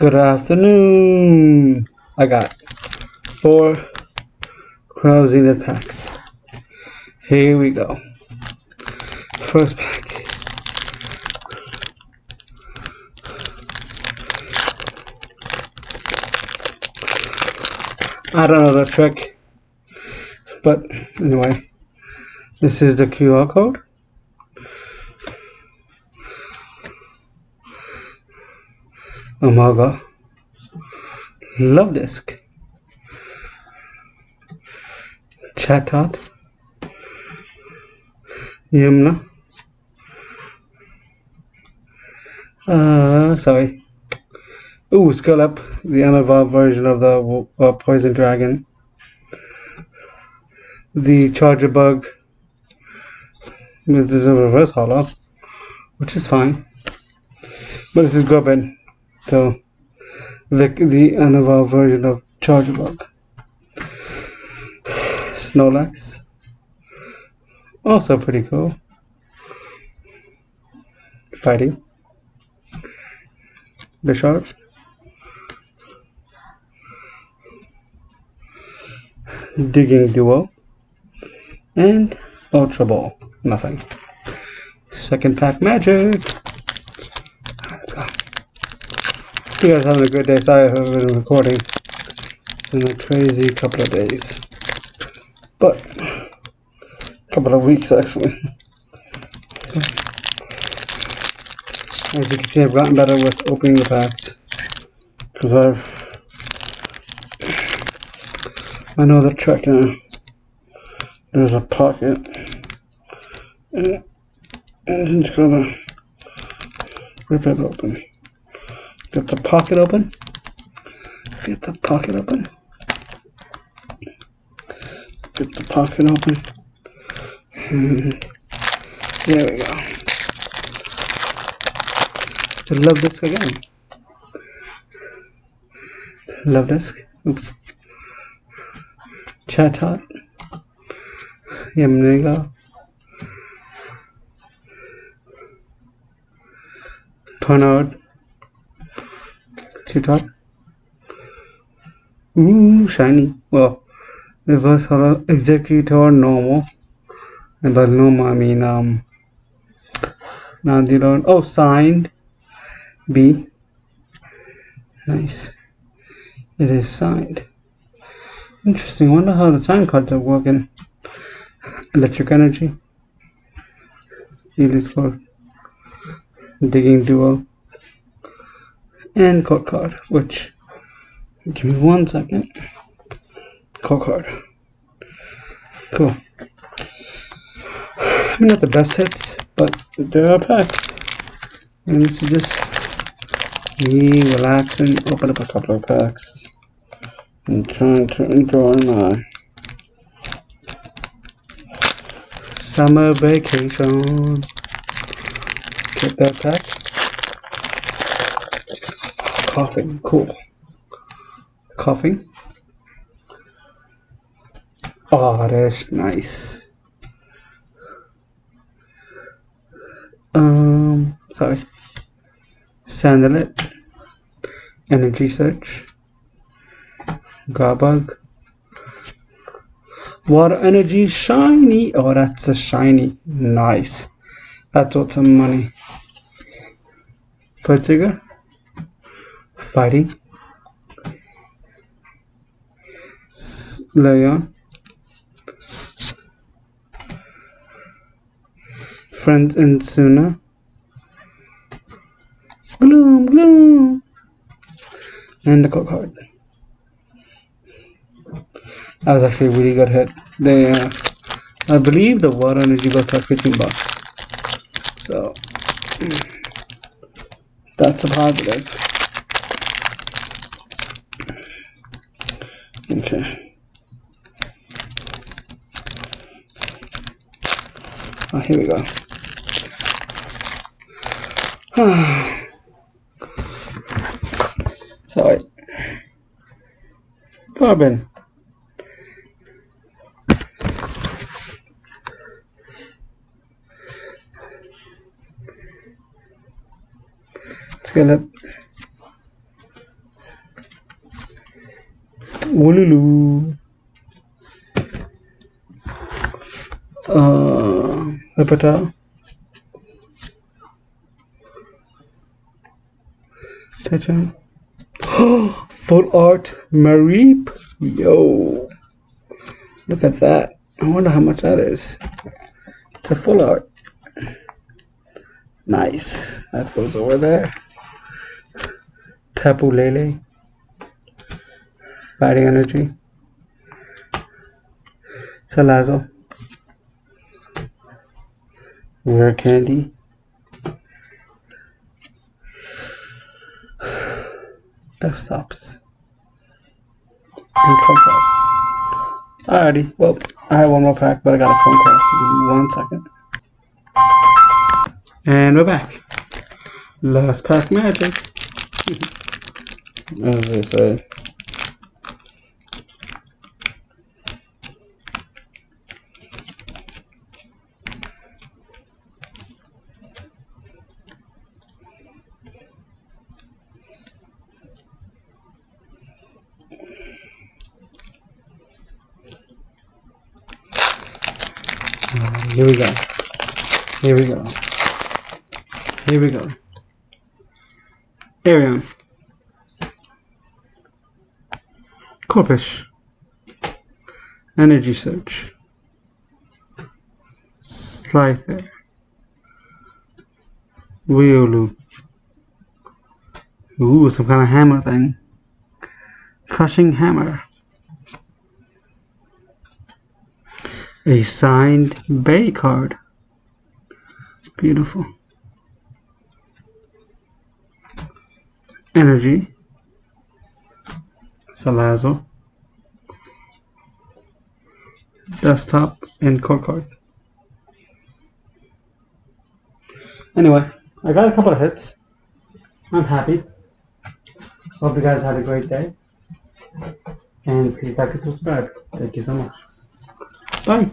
Good afternoon. I got four Crown Zenith packs. Here we go. First pack. I don't know the trick, but anyway, this is the QR code. Omega Love Disk Chatot Yumna uh, sorry Ooh, Skullop, the unevolved version of the uh, Poison Dragon. The Charjabug. This is a reverse holo, which is fine. But this is Grubbin. So the the unevolved version of Charjabug. Snorlax. Also pretty cool. Fighting. Bisharp. Digging Duo. And Ultra Ball. Nothing. Second pack magic. Let's go. You guys having a good day. Sorry I've been recording. It's been a crazy couple of days. But, couple of weeks actually. As you can see, I've gotten better with opening the packs. Because I've... I know the trick now. There's a pocket. And, and just gonna rip it open. Get the pocket open. Get the pocket open. Get the pocket open. there we go. The love disc again. Love disc. Oops. Chatot. Yamniga. Pernod. Chatot. Ooh, shiny. Well, reverse holo executor normal. And by normal, I mean, um, don't, oh, signed. B. Nice. It is signed. Interesting. Wonder how the sign cards are working. Electric energy. Elite for Digging duo. And code card, which give me one second. Code card. Cool. I mean not the best hits, but there are packs. And this is just me relaxing, open up a couple of packs, and trying to enjoy my summer vacation. Get that pack. Coughing, cool. Coughing. Oh, that's nice. Um, sorry. Sandalit. Energy Search. Garbug. Water Energy Shiny. Oh, that's a shiny. Nice. That's worth some money. Fertiger. Fighting. Leon. Friends and Suna. Gloom, gloom. And the code card. That was actually a really good hit. They, uh, I believe the water energy goes for 15 bucks. So, that's a positive. Okay. Oh, here we go. Sorry. Robin. Philip. Wooloo. Uh, Repeta. Attention. Full art Mareep. Yo. Look at that. I wonder how much that is. It's a full art. Nice. That goes over there. Tapu Lele. Fighting Energy. Salazo. Rare Candy. Desktops. And Coco. Alrighty, well, I have one more pack, but I got a phone call, so give me one second. And we're back. Last pack magic. As they say. Here we go. Here we go. Here we go. Arion. Corpus. Energy Search. Slifer. Weolu. Ooh, some kind of hammer thing. Crushing Hammer. A signed Bay card. Beautiful. Energy. Salazo. Desktop and core card. Anyway, I got a couple of hits. I'm happy. Hope you guys had a great day. And please like and subscribe. Thank you so much. Bye.